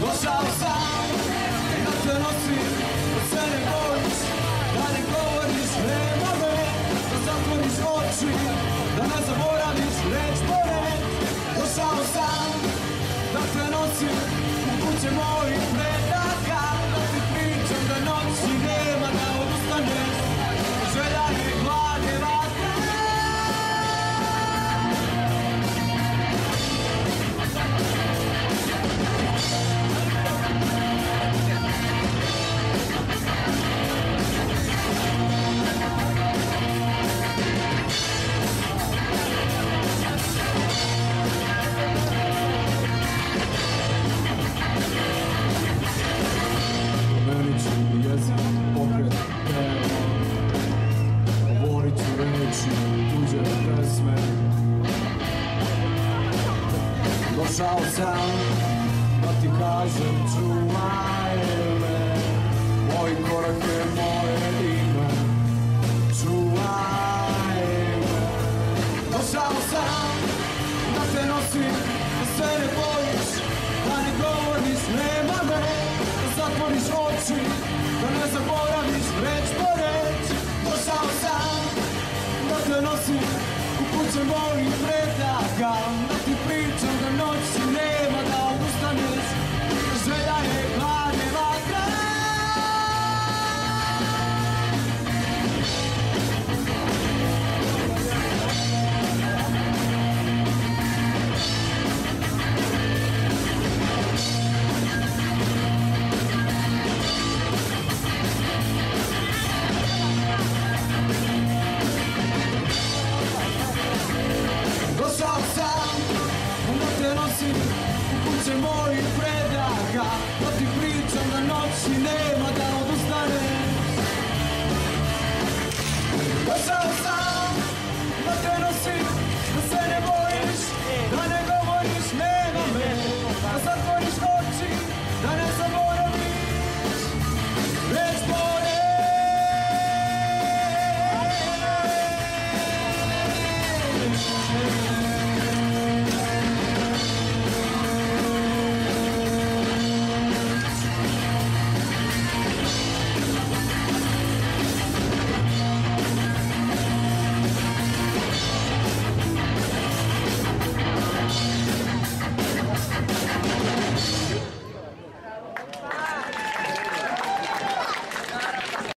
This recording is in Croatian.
Došao sam, da se nosim, da se ne bojiš Pisao sam, da ti kažem čuvaj me, moj korak je moje ime, čuvaj me. Došao sam, da te nosim, da se ne bojiš, da ne govoriš, nema me, zatvoriš oči, se muori in predaga, non ti briccia una notte cinema.